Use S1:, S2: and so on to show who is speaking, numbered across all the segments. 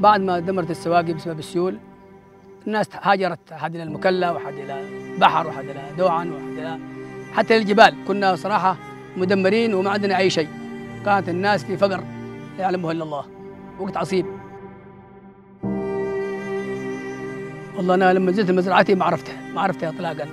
S1: بعد ما دمرت السواقي بسبب السيول الناس هاجرت أحد إلى المكلا وأحد إلى بحر وأحد إلى دوعا وأحد إلى حتى للجبال. كنا صراحة مدمرين وما عندنا أي شيء. كانت الناس في فقر لا يعلمه إلا الله. وقت عصيب. والله أنا لما نزلت مزرعتي ما عرفتها ما عرفتها إطلاقا.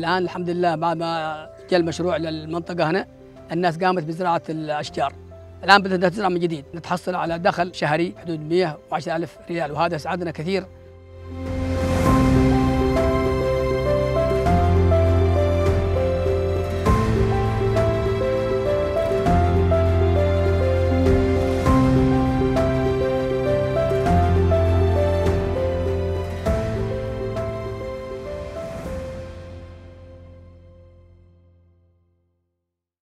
S1: الآن الحمد لله بعد ما جاء المشروع للمنطقة هنا. الناس قامت بزراعة الأشجار. الآن بدات تزرع من جديد. نتحصل على دخل شهري حدود 110 ألف ريال وهذا ساعدنا كثير